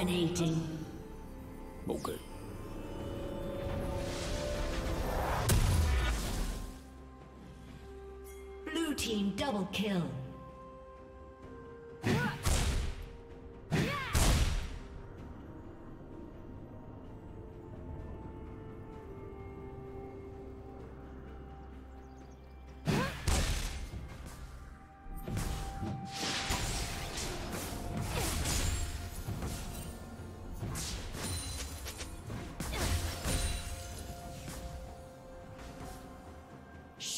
Dominating. Okay. Blue team double kill.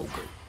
Okay.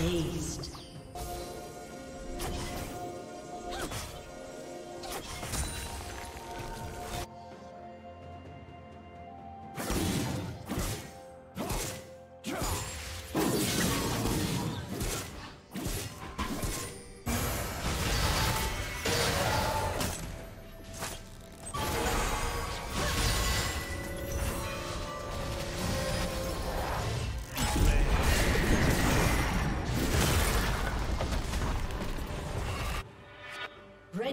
Aced.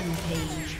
Killing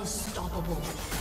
Unstoppable.